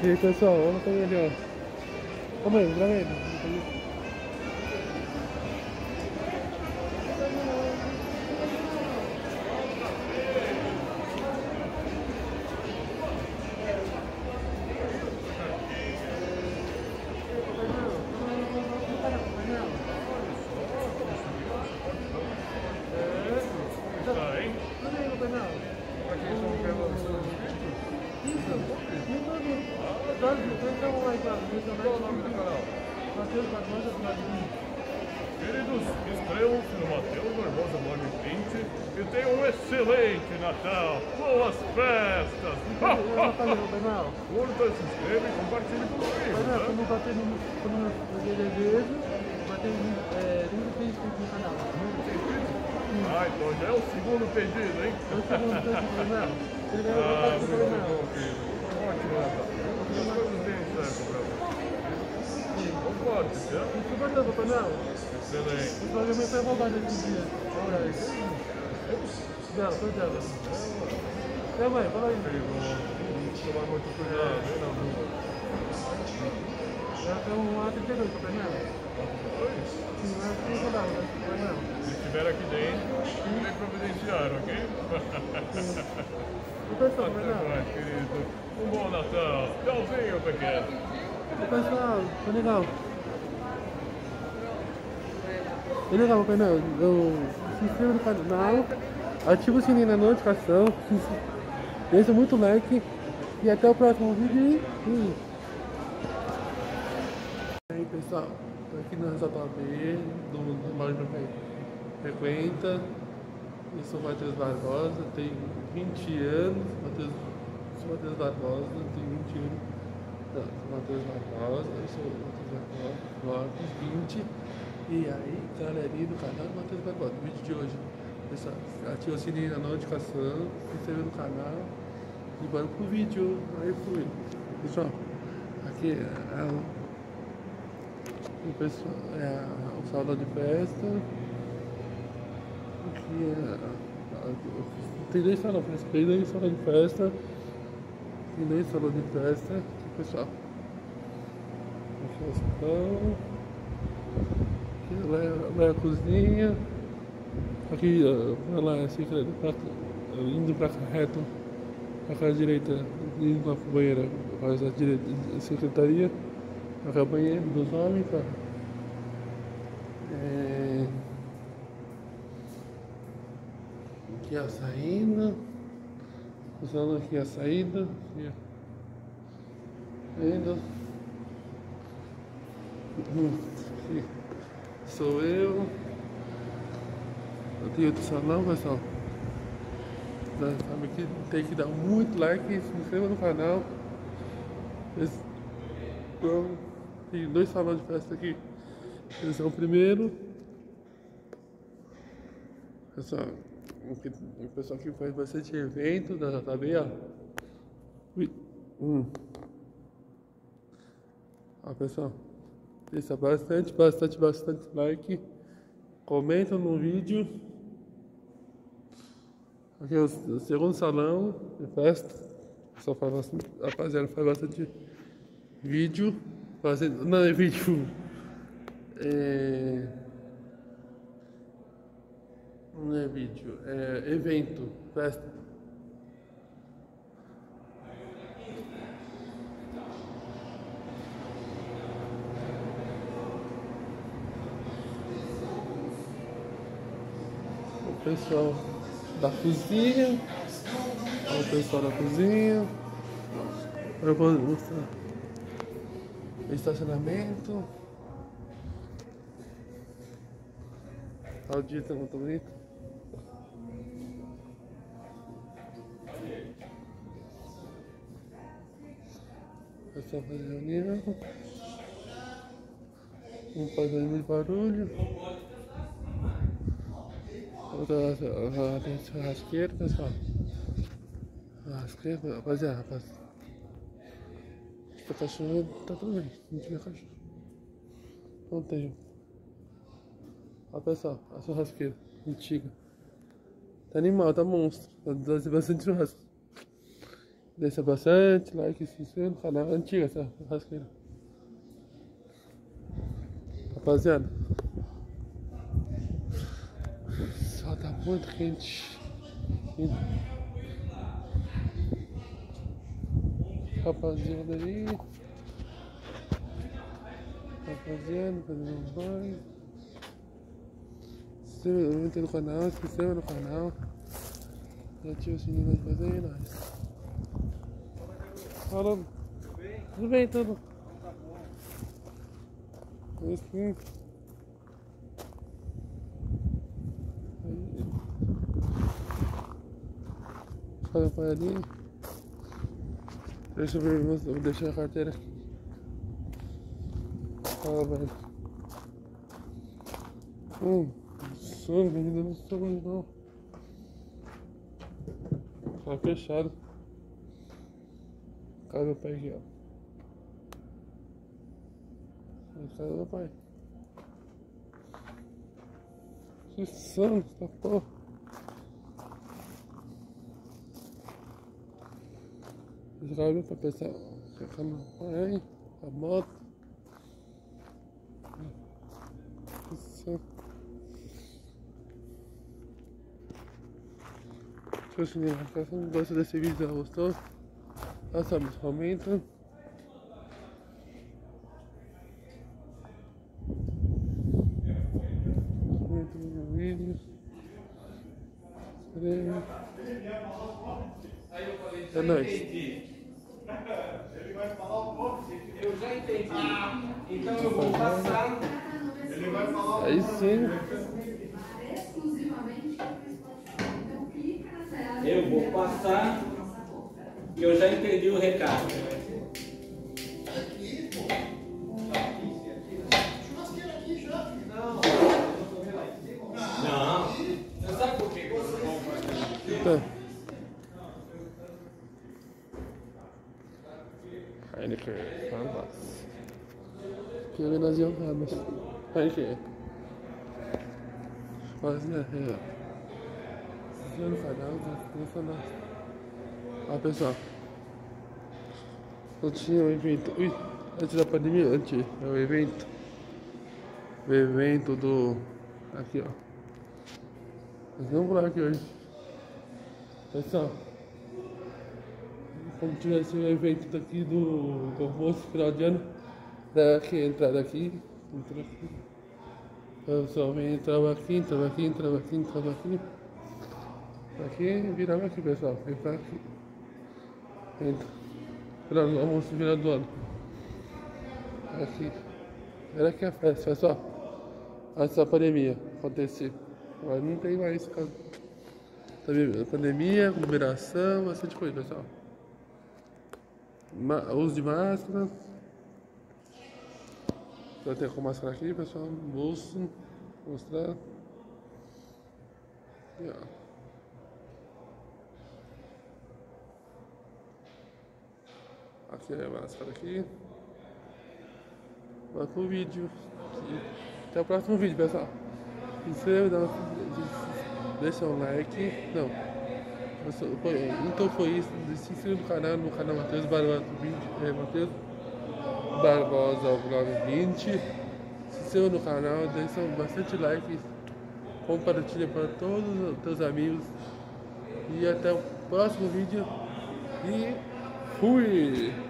E aí, pessoal, olha como ele, ó. Calma aí, grava ele. Tá, hein? Aqui são pelas Qual o nome do canal? Queridos, inscrevam-se no Matheus Barbosa Blog 20 e tenham um excelente Natal! Boas festas! Curta, se inscreva e compartilhe com os amigos, né? Quando bater no, desejo, bater é, 30 inscritos no canal. Ah, então já é o segundo pedido, hein? Um tanto canal. Ele vai Ah, no muito bom, querido. Ótimo Natal. As coisas deem certo pra você. Você botou no canal? Excelente. Esse programa foi roubado esses dias. Olha aí. Dela, foi dela. É, mãe, fala aí. Perigoso. Tomar muito cuidado, hein, na rua. Ela tem um A32 no canal. Oi? Sim, mas não dela, mas foi não. Se estiver aqui dentro, vem providenciar, ok? Pessoal, Até mais, querido. Um bom Natal. Tchauzinho, pequeno. Pessoal, foi legal. Foi legal, canal. Eu se inscreva no canal, ativa o sininho da notificação, deixa muito like e até o próximo vídeo. E... Aí pessoal, tô aqui na JB, do, do loja que frequenta. Eu sou o Matheus Barbosa, tenho 20 anos. Matheus, sou Matheus Barbosa, tenho 20 anos. Não, sou Matheus Barbosa, eu sou Matheus Barbosa, Lopes, 20. E aí, galerinha do canal do Matheus Barbosa, vídeo de hoje. Pessoal, ativa o sininho da notificação, se inscreva no canal e bora pro vídeo. Aí fui. Pessoal, aqui é o, o pessoal, é o salão de festa. Aqui é, tem dois salões, tem dois salões de festa. Tem dois salões de festa. Pessoal. Aqui é o salão. Lá é, é a cozinha. Aqui, lá é a secretaria, pra, indo pra cá reto, cá à direita, indo lá pro banheiro, faz a direita, a secretaria, é o banheiro dos homens, tá? É... Aqui é a saída, usando aqui a saída, aqui, ó. Saída. Hum, Aqui sou eu. Eu tenho outro salão, pessoal. Já Sabe que tem que dar muito like, se inscreva no canal. Então, tem dois salões de festa aqui. Esse é o primeiro. Pessoal, o pessoal que faz bastante evento da JB, ó. Ui, hum. Ó, pessoal, deixa bastante, bastante, bastante like. Comenta no vídeo. Aqui é o segundo salão de festa. Só faz bastante, rapaziada, faz bastante vídeo. Fazendo, não é vídeo. É, não é vídeo, é evento, festa. Pessoal da cozinha. Olha o pessoal da cozinha. Eu vou mostrar o estacionamento. Olha o dia tá muito bonito. Pessoal faz reunião. Um fazendo muito barulho. Tem churrasqueiro, pessoal. Churrasqueiro, rapaziada, rapaziada. O cachorro tá tudo bem, não tinha cachorro. Não tem. Ó pessoal, a churrasqueira antiga. Tá animal, tá monstro. Tá dando bastante churrasco. Deixa bastante like se inscreva no canal. Antiga essa rasqueira. Rapaziada. Só tá muito quente. Rapaziada aí. Rapaziada, fazendo um banho. Se inscreva no canal, se inscreva no canal. Ativa o sininho de fazer aí, nós. Falando. Tudo bem, tudo. Isso. Aí. Faz uma paradinha. Deixa eu ver, vou deixar a carteira aqui. Fala, velho. Hum, sono, ainda não sono não. Tá fechado. Cadê meu pai aqui, ó? Cadê meu pai? Que sono, essa porra. Jogaram pra pensar. Ficar no pai, a moto. Que sono. Deixa eu se gosta desse vídeo, gostou? Nossa, comenta. Comenta no vídeo. Inscreve. É nóis. Ele vai falar um pouco. Eu já entendi. Então eu vou passar. Ele vai falar um Aí sim. Então. Eu vou passar. Que eu já entendi o recado. É nas Johannas. Heineken. Mas né, é. Se no canal, já funcionar. Ó pessoal. Eu tinha um evento. Ui, antes da pandemia, antes. É o evento. O evento do. Aqui ó. Nós vamos lá aqui hoje. Pessoal, como tivesse um evento daqui do, do almoço final de ano, daqui, entrar daqui, entrar aqui. O pessoal vem, entrava aqui, entrava aqui, entrava aqui, entrava aqui. Aqui e virava aqui, pessoal. Ficar aqui. Entra. Do almoço final do ano. Aqui. Era aqui a festa, pessoal. Antes da pandemia acontecer. Agora não tem mais por causa da pandemia, aglomeração, bastante coisa, pessoal. Ma uso de máscara. Já tem com máscara aqui, pessoal. Bolso. Mostrar. Ó. Aqui é a máscara aqui. Vamos pro vídeo. Até o próximo vídeo, pessoal. Inscreva, dá deixa um like. Não. Então foi isso. Se inscreva no canal, no canal Matheus 20. É, Matheus Barbosa Vlog 20. Se inscreva no canal, deixa bastante like. Compartilha para todos os teus amigos. E até o próximo vídeo. E fui!